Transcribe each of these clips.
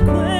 consequence.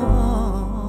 more.